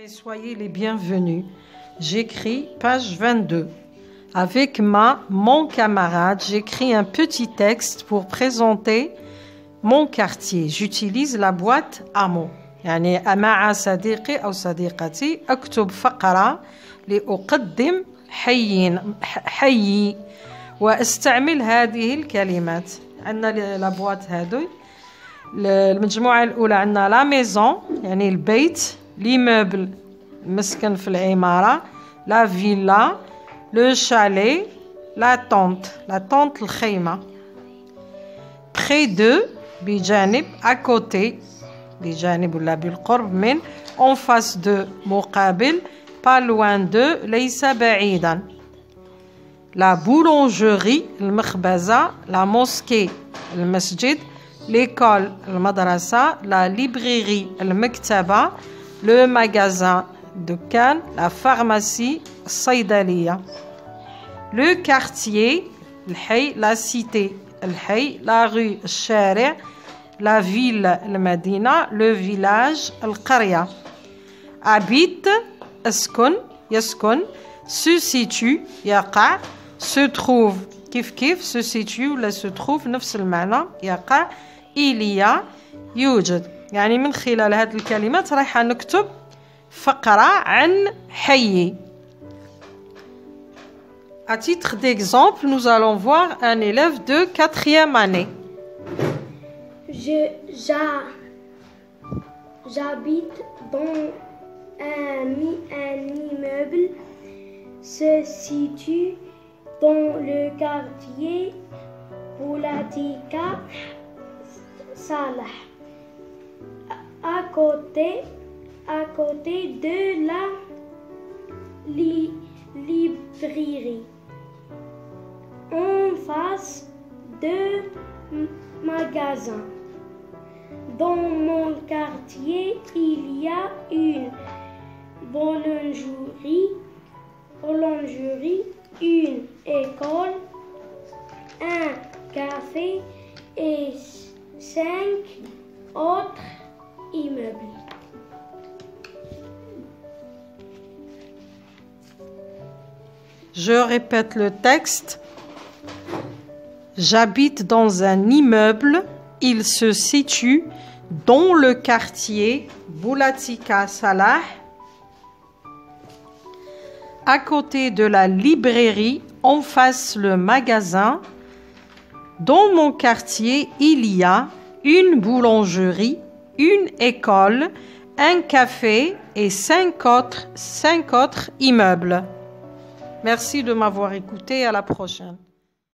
Et soyez les bienvenus. J'écris page 22. Avec ma, mon camarade, j'écris un petit texte pour présenter mon quartier. J'utilise la boîte à mots. يعني مع صديقي أو صديقتي أكتب فقرة لأقدم حي حيي واستعمل هذه الكلمات عندنا لابواط هادو المجموعة الأولى عندنا لا ميزون يعني البيت l'immeuble mesken la villa, le chalet, la tente, la tente l'khayma. Près de, bijanib, à côté, bijanib ou la en face de, muqabil, pas loin de, leïsa ba'idan. La boulangerie, le mkhbaza, la mosquée, le masjid, l'école, le madrasa, la librairie, le mektaba, le magasin de Cannes, la pharmacie Saïdalia. Le quartier, la cité, la rue Shari, la ville, le Medina, le village, le Qaria. Habite, Eskon, se situe, se trouve, Kif Kif, se situe, là se trouve, il y a, Yujud. يعني من خلال هذه الكلمات رايحة نكتب فقرة عن حي À titre d'exemple, nous allons voir un élève de quatrième année. Je, j'habite dans un, un immeuble se situe dans le quartier Boulatika Salah, à côté, à côté de la librairie, en face de magasins. Dans mon quartier, il y a une boulangerie, boulangerie une école, un café Je répète le texte. J'habite dans un immeuble. Il se situe dans le quartier Boulatika Salah, à côté de la librairie, en face le magasin. Dans mon quartier, il y a une boulangerie, une école, un café et cinq autres, cinq autres immeubles. Merci de m'avoir écouté. À la prochaine.